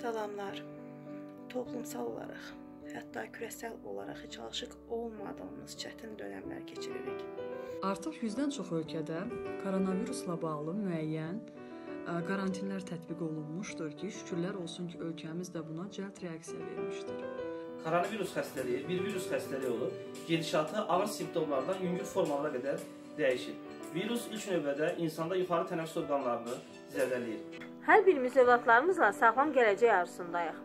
Salamlar. Toplumsal olaraq, hətta küresel olaraq heç alışıq olmadığımız çətin dönəmlər keçiririk. Artıq 100-dən çox ölkədə koronavirusla bağlı müəyyən ə, karantinlər tətbiq olunmuşdur ki, şükürlər olsun ki, ölkəmiz də buna cəld reaksiya vermişdir. Koronavirus xəstəliyi bir virus xəstəliyi olub, gedişatı ağır simptomlardan yüngül formalara qədər dəyişir. Virus ilk növbədə insanda yuxarı tənəffüs orqanlarını zədələyir. Hər birimiz övladlarımızla sağlam gələcək arzusundayıq.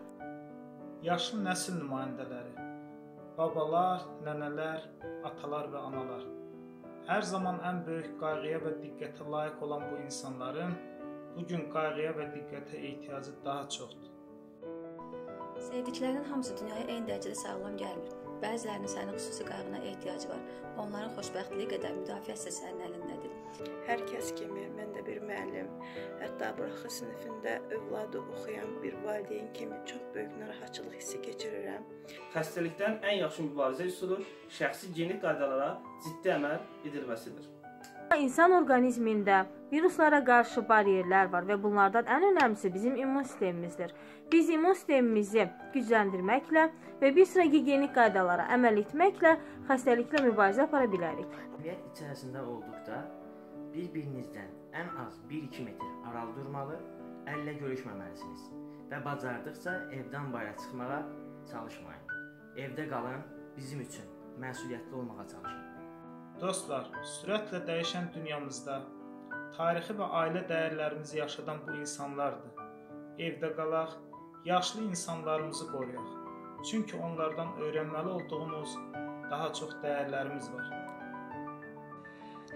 Yaşlı nəsil nümayəndələri, babalar, nənələr, atalar və analar. Hər zaman ən böyük qayğıya və diqqətə layiq olan bu insanların bu gün qayğıya və diqqətə ehtiyacı daha çoxdur. Sevdiklərinin hamısı dünyaya eyni dərəcədə sağlam gəlmir. Bəzilərinin sənin xüsusi qayğına ehtiyacı var. Onların xoşbəxtliyi qədər müdafiəsi sənin əlindədir. Hər kəs kimi mən də bir müəllim, hətta buraxı sinifində övladı oxuyan bir valideyn kimi çox böyük narahatçılıq hissi keçirirəm. Xəstəlikdən ən yaxşı mübarizə üsulu şəxsi gigiyenik qaydalara ciddi əməl edilməsidir. İnsan orqanizmində viruslara qarşı bariyerlər var və bunlardan ən önəmlisi bizim immun sistemimizdir. Biz immun sistemimizi gücləndirməklə və bir sıra gigiyenik qaydalara əməl etməklə xəstəliklə mübarizə apara bilərik. Təbiət içərisində olduqda bir-birinizdən ən az 1-2 metr aralı durmalı, əllə görüşməməlisiniz və bacardıqca evdən bayıra çıxmağa çalışmayın. Evdə qalın, bizim üçün məsuliyyətli olmağa çalışın. Dostlar, sürətlə dəyişən dünyamızda tarixi və ailə dəyərlərimizi yaşadan bu insanlardır. Evdə qalaq, yaşlı insanlarımızı qoruyaq. Çünki onlardan öyrənməli olduğumuz daha çox dəyərlərimiz var.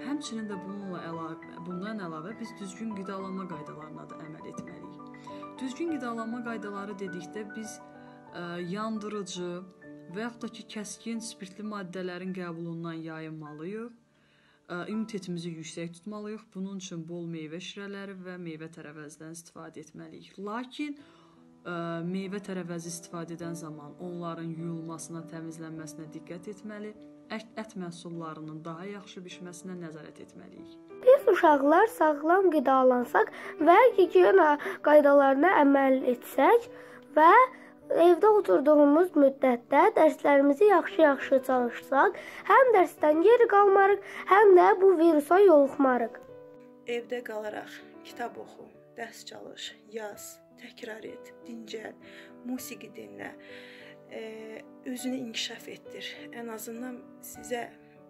Həmçinin də bununla əlavə, bundan əlavə biz düzgün qidalanma qaydalarına da əməl etməliyik. Düzgün qidalanma qaydaları dedikdə biz ə, yandırıcı və yaxud da ki, kəskin spirtli maddələrin qəbulundan yayınmalıyıq. İmmunitetimizi yüksək tutmalıyıq. Bunun üçün bol meyvə şirələri və meyvə tərəvəzindən istifadə etməliyik. Lakin ə, meyvə tərəvəzi istifadə edən zaman onların yuyulmasına, təmizlənməsinə diqqət etməli ət, ət məhsullarının daha yaxşı bişməsinə nəzarət etməliyik. Biz uşaqlar sağlam qidalansaq və gigiyena qaydalarına əməl etsək və evdə oturduğumuz müddətdə dərslərimizi yaxşı-yaxşı çalışsaq, həm dərsdən geri qalmarıq, həm də bu virusa yoluxmarıq. Evdə qalaraq kitab oxu, dərs çalış, yaz, təkrar et, dincəl, musiqi dinlə e, özünü inkişaf etdir. Ən azından sizə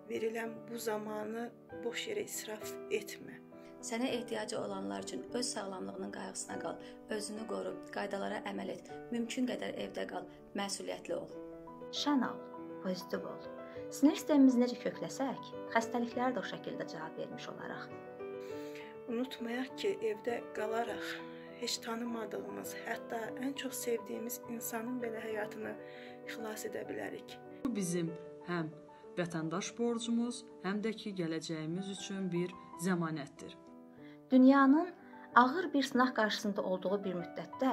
verilən bu zamanı boş yerə israf etmə. Sənə ehtiyacı olanlar üçün öz sağlamlığının qayğısına qal, özünü qoru, qaydalara əməl et, mümkün qədər evdə qal, məsuliyyətli ol. Şən ol, pozitiv ol. Sinir sistemimizi necə kökləsək, xəstəliklərə də o şəkildə cavab vermiş olaraq. Unutmayaq ki, evdə qalaraq heç tanımadığımız, hətta ən çox sevdiyimiz insanın belə həyatını xilas edə bilərik. Bu bizim həm vətəndaş borcumuz, həm də ki, gələcəyimiz üçün bir zəmanətdir. Dünyanın ağır bir sınaq qarşısında olduğu bir müddətdə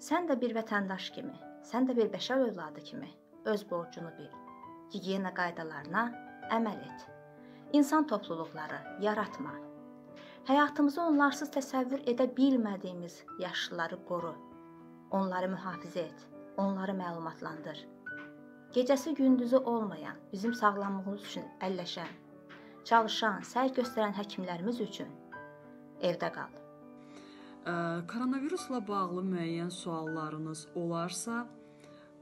sən də bir vətəndaş kimi, sən də bir bəşər övladı kimi öz borcunu bil. Gigiyena qaydalarına əməl et. İnsan topluluqları yaratma. Həyatımızı onlarsız təsəvvür edə bilmədiyimiz yaşlıları qoru. Onları mühafizə et. Onları məlumatlandır. Gecəsi gündüzü olmayan, bizim sağlamlığımız üçün əlləşən, çalışan, səy göstərən həkimlərimiz üçün evdə qal. Ə, koronavirusla bağlı müəyyən suallarınız olarsa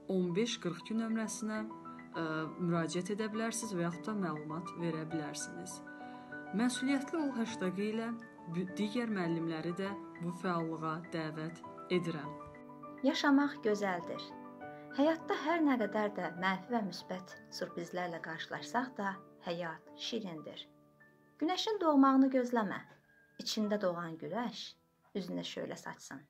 1542 nömrəsinə ə, müraciət edə bilərsiniz və yaxud da məlumat verə bilərsiniz. Məsuliyyətli ol hashtagı ilə digər müəllimləri də bu fəallığa dəvət edirəm. Yaşamaq gözəldir. Həyatda hər nə qədər də mənfi və müsbət sürprizlərlə qarşılaşsaq da, həyat şirindir. Günəşin doğmağını gözləmə. İçində doğan günəş üzünə şölə saçsın.